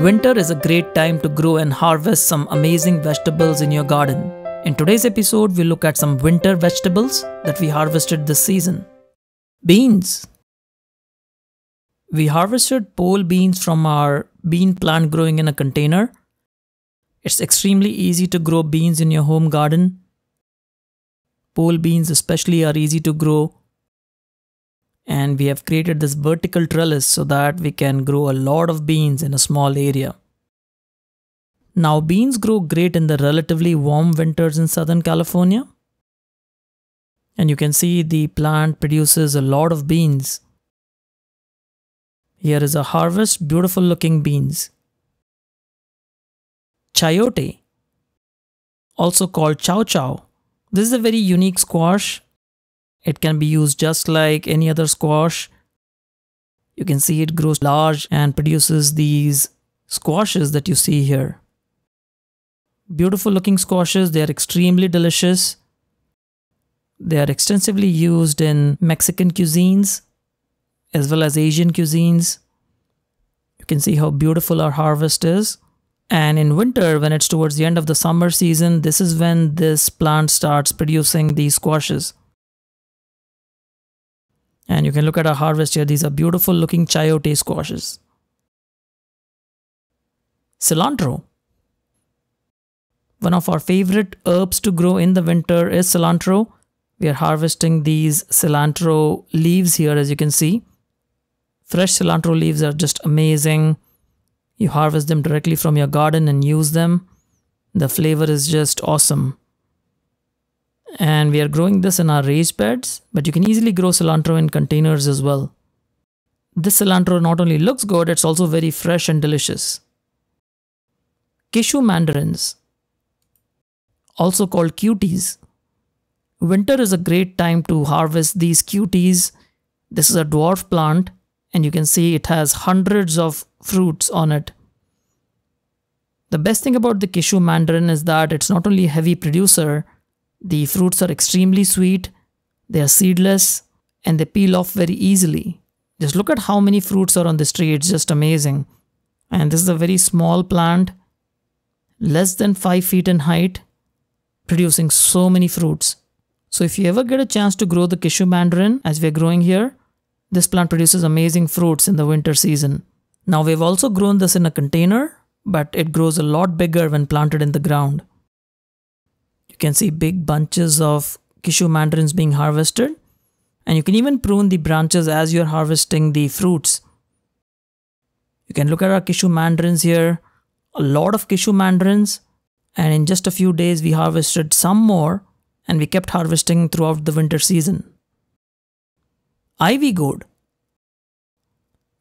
Winter is a great time to grow and harvest some amazing vegetables in your garden. In today's episode, we look at some winter vegetables that we harvested this season. Beans. We harvested pole beans from our bean plant growing in a container. It's extremely easy to grow beans in your home garden. Pole beans, especially, are easy to grow and we have created this vertical trellis so that we can grow a lot of beans in a small area. Now beans grow great in the relatively warm winters in Southern California. And you can see the plant produces a lot of beans. Here is a harvest, beautiful looking beans. Chayote, also called chow chow. This is a very unique squash it can be used just like any other squash. You can see it grows large and produces these squashes that you see here. Beautiful looking squashes, they are extremely delicious. They are extensively used in Mexican cuisines as well as Asian cuisines. You can see how beautiful our harvest is. And in winter, when it's towards the end of the summer season, this is when this plant starts producing these squashes. And you can look at our harvest here. These are beautiful looking chayote squashes. Cilantro. One of our favorite herbs to grow in the winter is cilantro. We are harvesting these cilantro leaves here as you can see. Fresh cilantro leaves are just amazing. You harvest them directly from your garden and use them. The flavor is just awesome and we are growing this in our raised beds, but you can easily grow cilantro in containers as well. This cilantro not only looks good, it's also very fresh and delicious. Kishu mandarins, also called cuties. Winter is a great time to harvest these cuties. This is a dwarf plant and you can see it has hundreds of fruits on it. The best thing about the Kishu mandarin is that it's not only a heavy producer, the fruits are extremely sweet, they are seedless, and they peel off very easily. Just look at how many fruits are on this tree, it's just amazing. And this is a very small plant, less than 5 feet in height, producing so many fruits. So if you ever get a chance to grow the Kishu mandarin as we're growing here, this plant produces amazing fruits in the winter season. Now we've also grown this in a container, but it grows a lot bigger when planted in the ground can see big bunches of Kishu mandarins being harvested. And you can even prune the branches as you're harvesting the fruits. You can look at our Kishu mandarins here. A lot of Kishu mandarins. And in just a few days, we harvested some more and we kept harvesting throughout the winter season. Ivy gourd.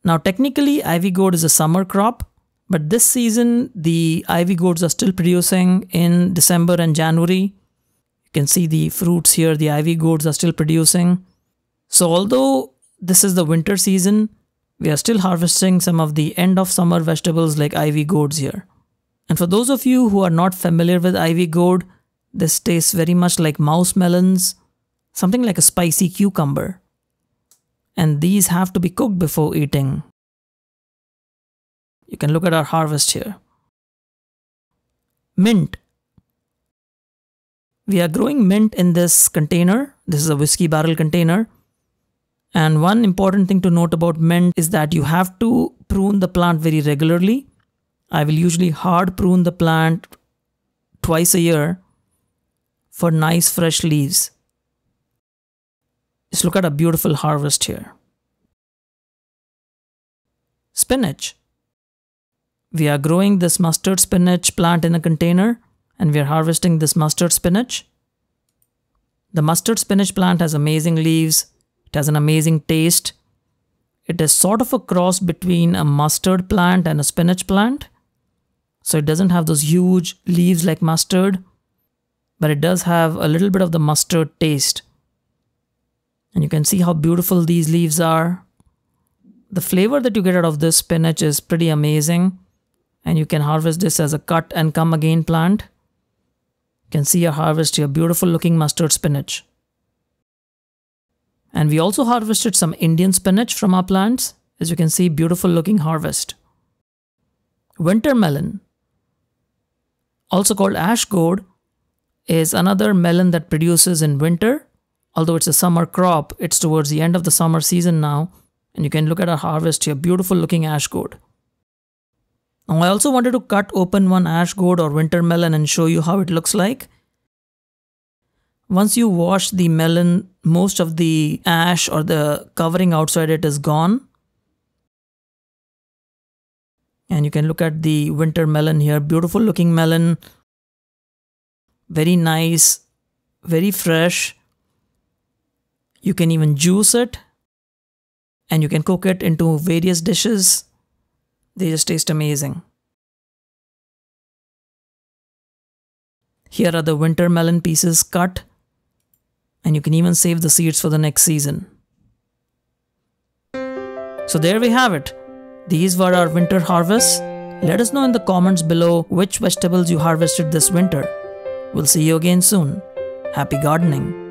Now, technically, ivy gourd is a summer crop, but this season, the ivy gourds are still producing in December and January. You can see the fruits here, the ivy gourds are still producing. So although this is the winter season, we are still harvesting some of the end of summer vegetables like ivy gourds here. And for those of you who are not familiar with ivy gourd, this tastes very much like mouse melons, something like a spicy cucumber. And these have to be cooked before eating. You can look at our harvest here. Mint. We are growing mint in this container. This is a whiskey barrel container. And one important thing to note about mint is that you have to prune the plant very regularly. I will usually hard prune the plant twice a year for nice fresh leaves. Just look at a beautiful harvest here. Spinach. We are growing this mustard spinach plant in a container and we are harvesting this mustard spinach. The mustard spinach plant has amazing leaves. It has an amazing taste. It is sort of a cross between a mustard plant and a spinach plant. So it doesn't have those huge leaves like mustard, but it does have a little bit of the mustard taste. And you can see how beautiful these leaves are. The flavor that you get out of this spinach is pretty amazing and you can harvest this as a cut and come again plant. You can see a harvest here, beautiful looking mustard spinach. And we also harvested some Indian spinach from our plants. As you can see, beautiful looking harvest. Winter melon, also called ash gourd, is another melon that produces in winter. Although it's a summer crop, it's towards the end of the summer season now, and you can look at our harvest here. Beautiful looking ash gourd. Now, I also wanted to cut open one ash gourd or winter melon and show you how it looks like. Once you wash the melon, most of the ash or the covering outside it is gone. And you can look at the winter melon here. Beautiful looking melon. Very nice. Very fresh. You can even juice it. And you can cook it into various dishes. They just taste amazing. Here are the winter melon pieces cut and you can even save the seeds for the next season. So there we have it. These were our winter harvests. Let us know in the comments below which vegetables you harvested this winter. We'll see you again soon. Happy gardening!